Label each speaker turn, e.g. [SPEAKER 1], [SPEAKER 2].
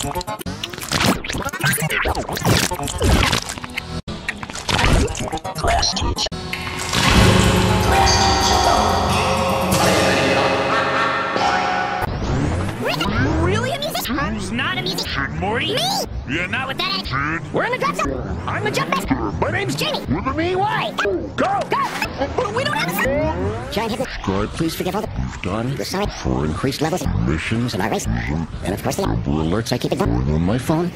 [SPEAKER 1] Class teach.
[SPEAKER 2] Really a musician? Who's not a musician? Morty? Me!
[SPEAKER 3] You're not with
[SPEAKER 2] That. We're in the drop zone. I'm the jump master. My name's Jamie.
[SPEAKER 3] Look me.
[SPEAKER 2] Why? Go! Go! Giant hit.
[SPEAKER 1] God,
[SPEAKER 2] Please forgive all the...
[SPEAKER 1] You've done
[SPEAKER 2] The sorry.
[SPEAKER 1] for increased
[SPEAKER 2] Levels.
[SPEAKER 1] of missions
[SPEAKER 2] And our race. And of course the...
[SPEAKER 1] alerts I keep
[SPEAKER 2] it
[SPEAKER 1] on my phone.